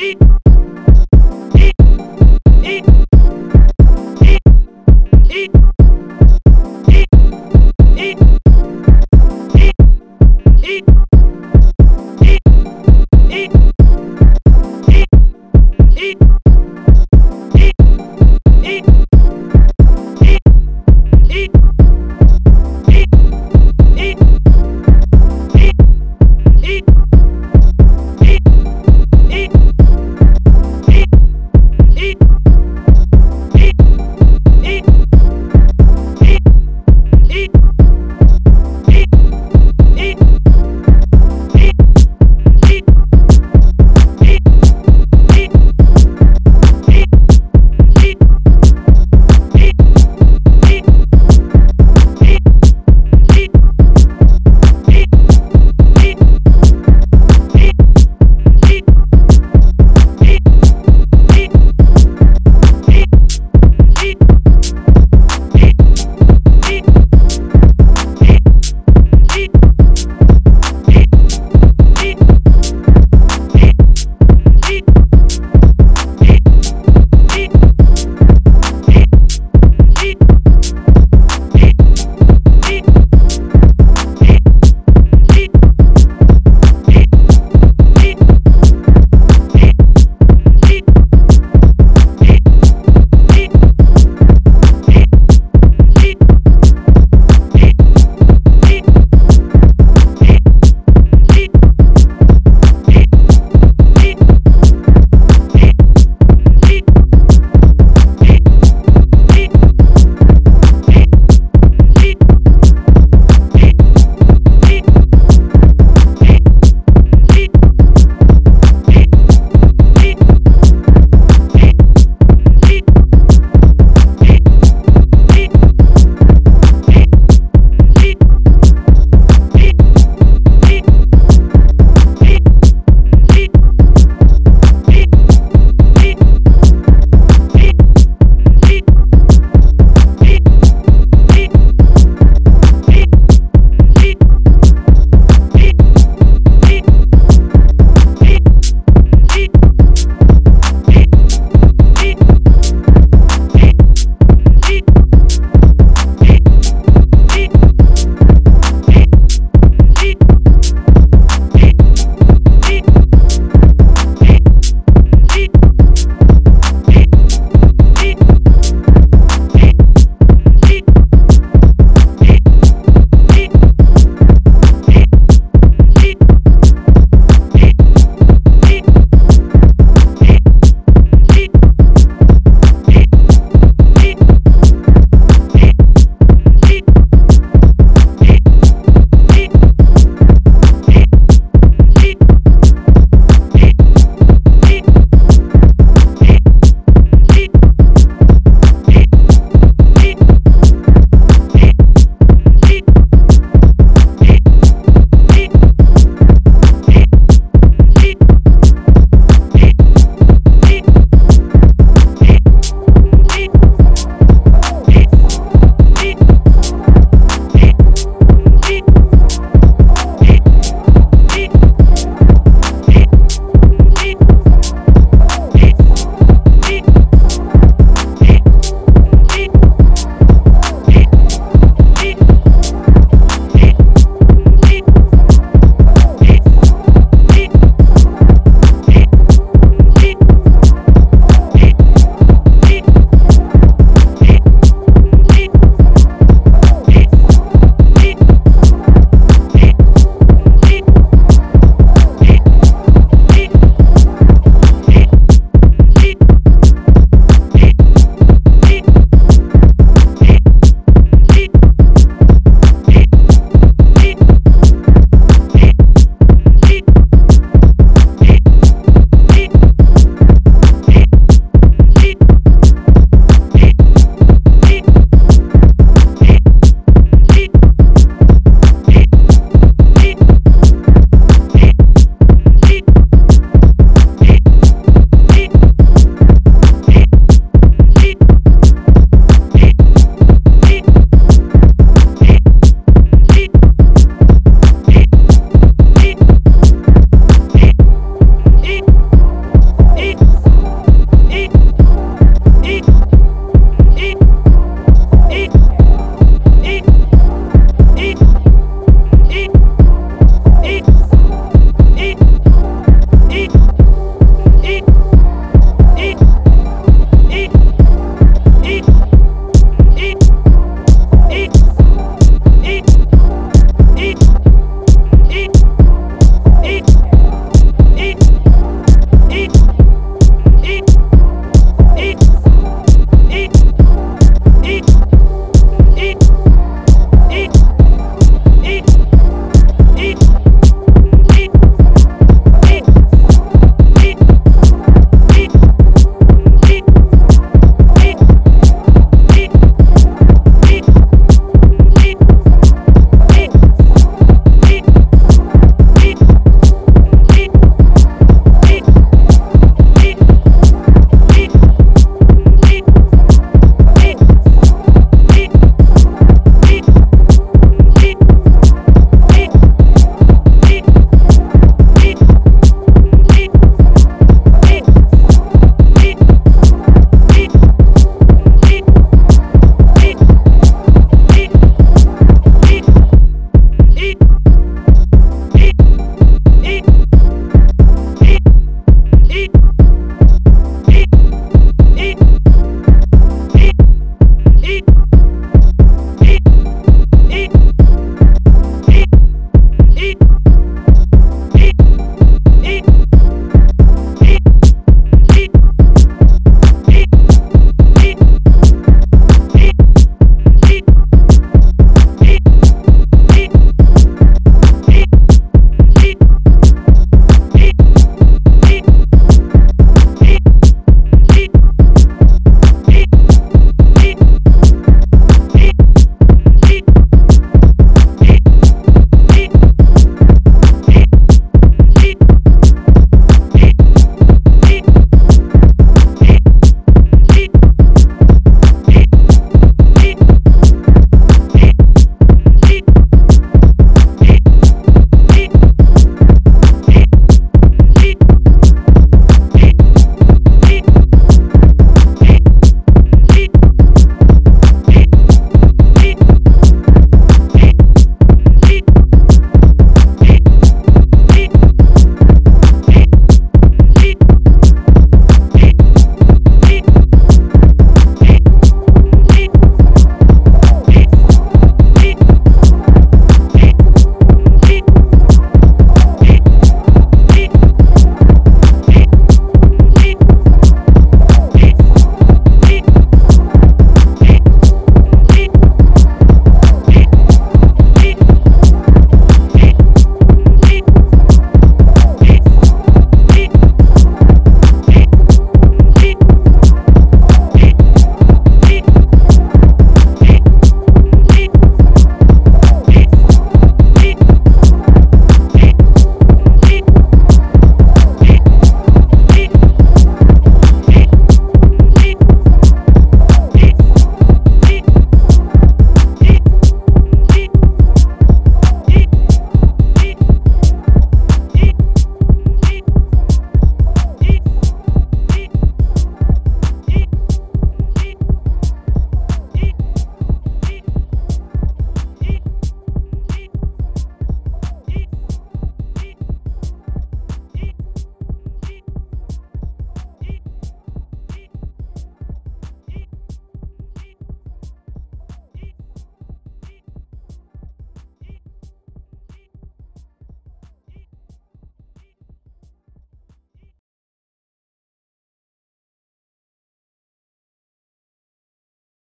Eat.